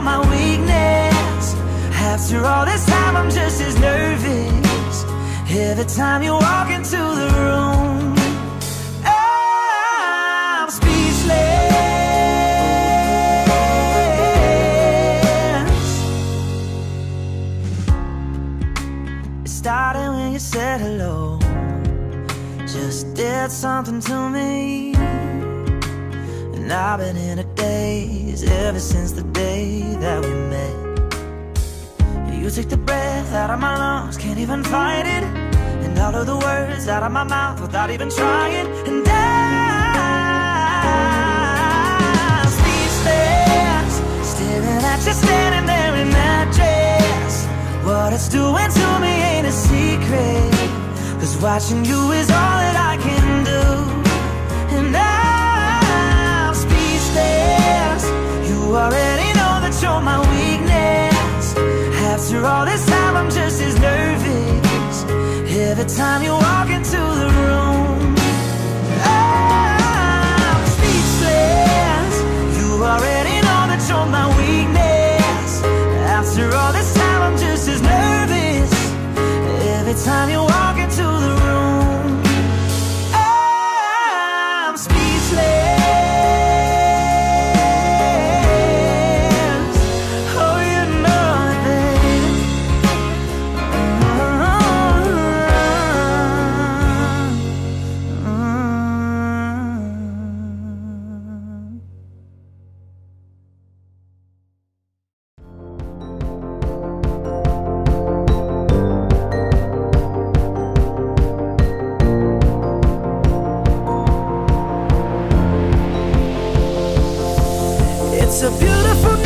my weakness. After all this time, I'm just as nervous. Every time you walk into the room, I'm speechless. It started when you said hello. Just did something to me. And I've been in a daze ever since the day that we met. You took the breath out of my lungs, can't even fight it. And all of the words out of my mouth without even trying. And I'm speechless, staring at you standing there in that dress. What it's doing to me ain't a secret. Cause watching you is all that I can do. And I'm After all this time, I'm just as nervous. Every time you walk into the room, I'm speechless. You already know that you're my weakness. After all this time, I'm just as nervous. Every time you It's a beautiful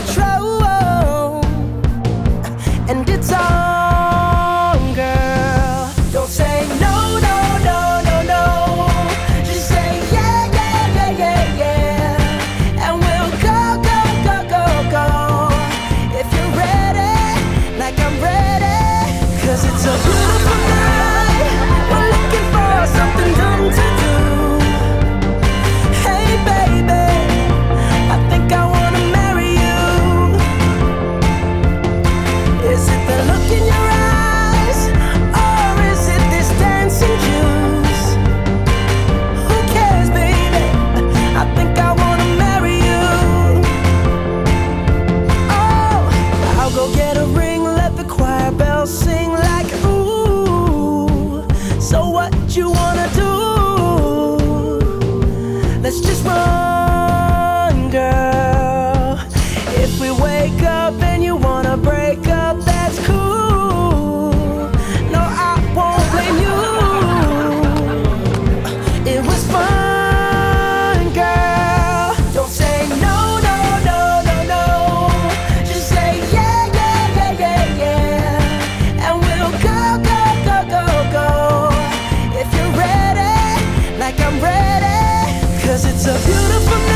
Patron. And it's on, girl. Don't say no, no, no, no, no. Just say yeah, yeah, yeah, yeah, yeah. And we'll go, go, go, go, go. If you're ready, like I'm ready. Cause it's a beautiful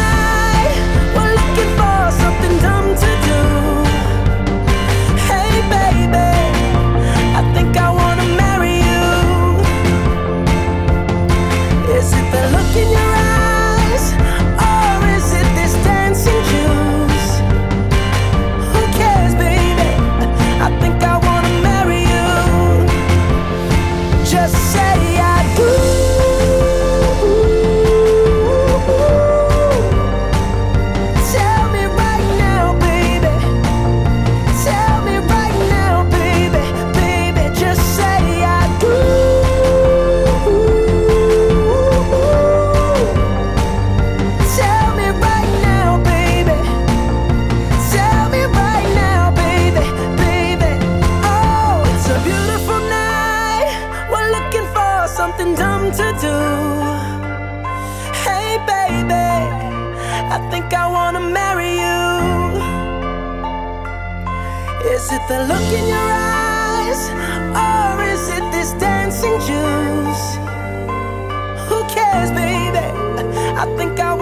Is it the look in your eyes? Or is it this dancing juice? Who cares, baby? I think I